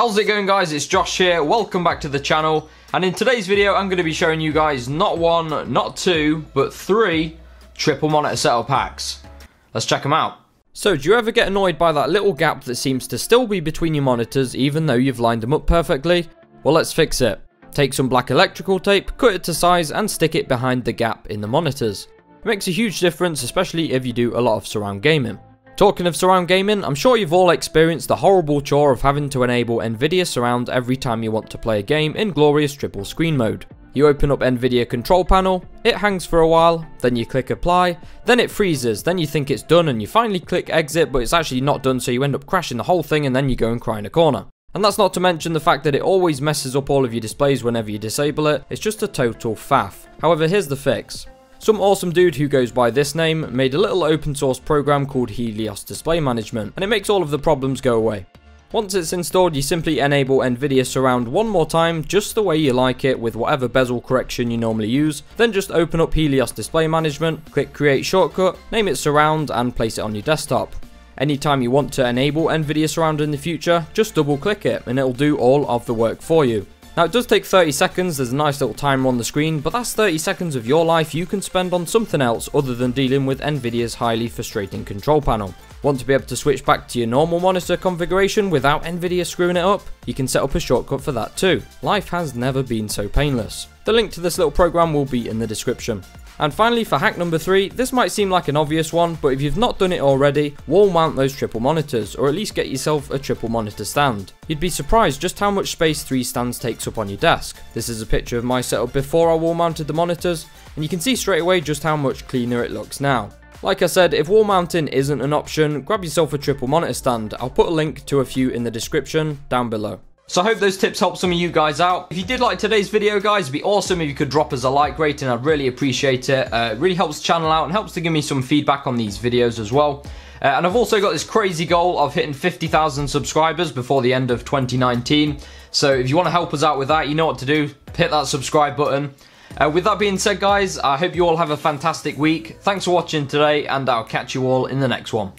How's it going guys? It's Josh here, welcome back to the channel and in today's video I'm going to be showing you guys not one, not two, but three triple monitor setup hacks. Let's check them out. So do you ever get annoyed by that little gap that seems to still be between your monitors even though you've lined them up perfectly? Well let's fix it. Take some black electrical tape, cut it to size and stick it behind the gap in the monitors. It makes a huge difference especially if you do a lot of surround gaming. Talking of surround gaming, I'm sure you've all experienced the horrible chore of having to enable Nvidia Surround every time you want to play a game in glorious triple screen mode. You open up Nvidia control panel, it hangs for a while, then you click apply, then it freezes, then you think it's done and you finally click exit but it's actually not done so you end up crashing the whole thing and then you go and cry in a corner. And that's not to mention the fact that it always messes up all of your displays whenever you disable it, it's just a total faff. However, here's the fix. Some awesome dude who goes by this name made a little open source program called Helios Display Management, and it makes all of the problems go away. Once it's installed, you simply enable NVIDIA Surround one more time, just the way you like it with whatever bezel correction you normally use, then just open up Helios Display Management, click Create Shortcut, name it Surround and place it on your desktop. Anytime you want to enable NVIDIA Surround in the future, just double click it and it'll do all of the work for you. Now it does take 30 seconds, there's a nice little timer on the screen, but that's 30 seconds of your life you can spend on something else other than dealing with Nvidia's highly frustrating control panel. Want to be able to switch back to your normal monitor configuration without Nvidia screwing it up? You can set up a shortcut for that too. Life has never been so painless. The link to this little program will be in the description. And finally for hack number 3, this might seem like an obvious one, but if you've not done it already, wall mount those triple monitors, or at least get yourself a triple monitor stand. You'd be surprised just how much space 3 stands takes up on your desk. This is a picture of my setup before I wall mounted the monitors, and you can see straight away just how much cleaner it looks now. Like I said, if wall mounting isn't an option, grab yourself a triple monitor stand. I'll put a link to a few in the description down below. So I hope those tips help some of you guys out. If you did like today's video, guys, it'd be awesome if you could drop us a like rating. I'd really appreciate it. Uh, it really helps the channel out and helps to give me some feedback on these videos as well. Uh, and I've also got this crazy goal of hitting 50,000 subscribers before the end of 2019. So if you want to help us out with that, you know what to do. Hit that subscribe button. Uh, with that being said, guys, I hope you all have a fantastic week. Thanks for watching today, and I'll catch you all in the next one.